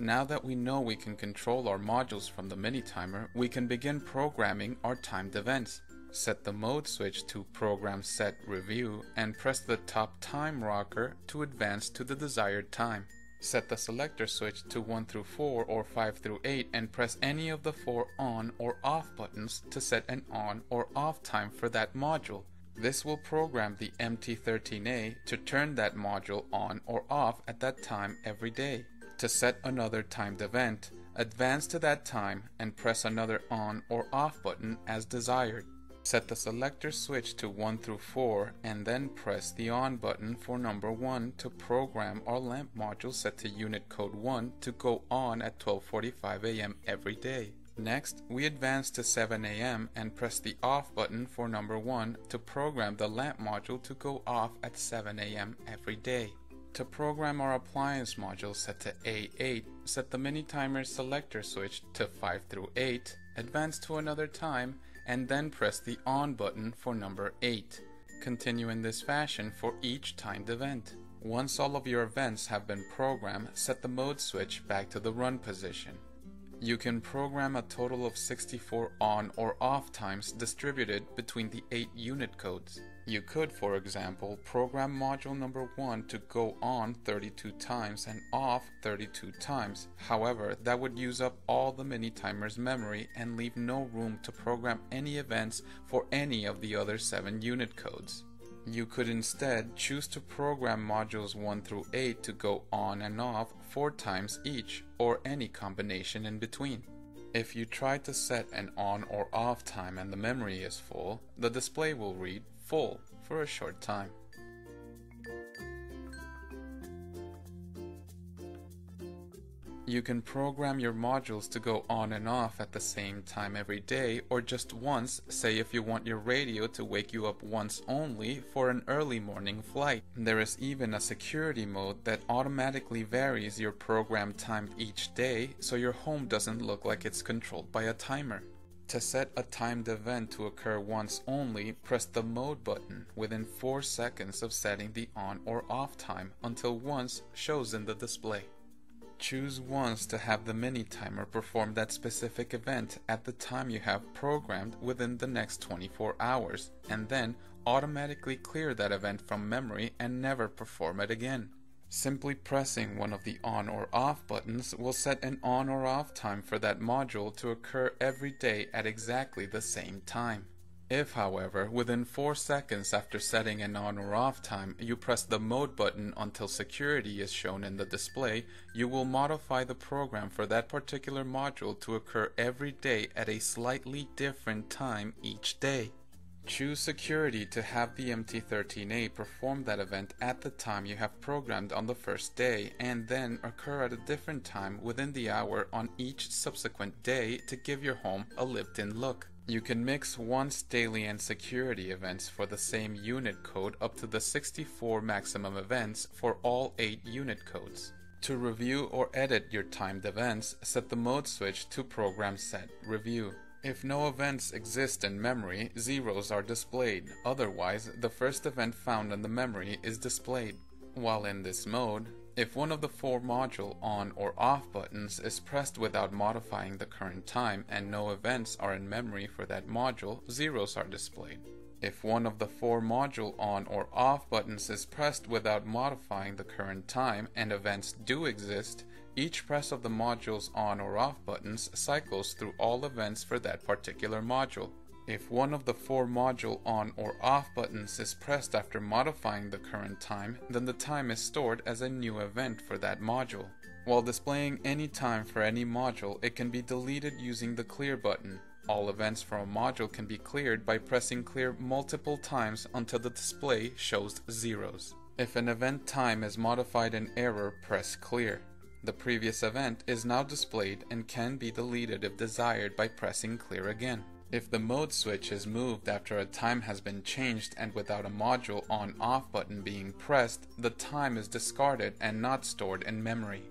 now that we know we can control our modules from the mini timer, we can begin programming our timed events. Set the mode switch to Program Set Review and press the top time rocker to advance to the desired time. Set the selector switch to 1 through 4 or 5 through 8 and press any of the four on or off buttons to set an on or off time for that module. This will program the MT13A to turn that module on or off at that time every day. To set another timed event, advance to that time and press another on or off button as desired. Set the selector switch to 1 through 4 and then press the on button for number 1 to program our lamp module set to unit code 1 to go on at 12:45 a.m. every day. Next, we advance to 7 a.m. and press the off button for number 1 to program the lamp module to go off at 7 a.m. every day. To program our appliance module set to A8, set the mini timer selector switch to 5 through 8, advance to another time, and then press the on button for number 8. Continue in this fashion for each timed event. Once all of your events have been programmed, set the mode switch back to the run position. You can program a total of 64 on or off times distributed between the 8 unit codes. You could, for example, program module number 1 to go on 32 times and off 32 times. However, that would use up all the mini timer's memory and leave no room to program any events for any of the other 7 unit codes. You could instead choose to program modules 1 through 8 to go on and off 4 times each, or any combination in between. If you try to set an on or off time and the memory is full, the display will read full for a short time. You can program your modules to go on and off at the same time every day or just once, say if you want your radio to wake you up once only for an early morning flight. There is even a security mode that automatically varies your program time each day so your home doesn't look like it's controlled by a timer. To set a timed event to occur once only, press the mode button within 4 seconds of setting the on or off time until once shows in the display. Choose once to have the mini timer perform that specific event at the time you have programmed within the next 24 hours, and then automatically clear that event from memory and never perform it again. Simply pressing one of the on or off buttons will set an on or off time for that module to occur every day at exactly the same time. If, however, within 4 seconds after setting an on or off time, you press the mode button until security is shown in the display, you will modify the program for that particular module to occur every day at a slightly different time each day. Choose security to have the MT13A perform that event at the time you have programmed on the first day and then occur at a different time within the hour on each subsequent day to give your home a lived-in look. You can mix once daily and security events for the same unit code up to the 64 maximum events for all 8 unit codes. To review or edit your timed events, set the mode switch to Program Set Review. If no events exist in memory, zeros are displayed, otherwise the first event found in the memory is displayed. While in this mode, if one of the four module on or off buttons is pressed without modifying the current time and no events are in memory for that module, zeros are displayed. If one of the four module on or off buttons is pressed without modifying the current time and events do exist, each press of the module's on or off buttons cycles through all events for that particular module. If one of the four module on or off buttons is pressed after modifying the current time, then the time is stored as a new event for that module. While displaying any time for any module, it can be deleted using the clear button. All events from a module can be cleared by pressing clear multiple times until the display shows zeros. If an event time is modified in error, press clear. The previous event is now displayed and can be deleted if desired by pressing clear again. If the mode switch is moved after a time has been changed and without a module on off button being pressed, the time is discarded and not stored in memory.